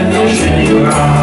and you're ground.